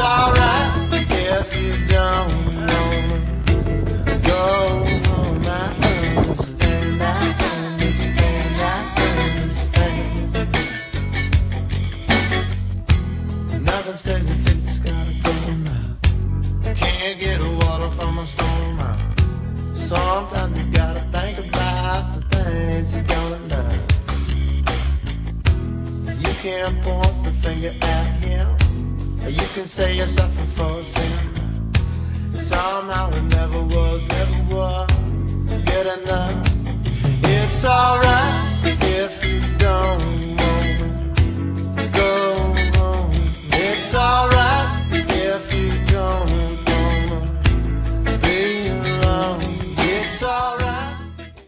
alright if you don't go home. I understand, I understand, I understand. Nothing stays if it's gotta go now. Can't get water from a stone. Sometimes you gotta think about the things you're. You can't point the finger at can say you're suffering for sin. Somehow it never was, never was good enough. It's alright.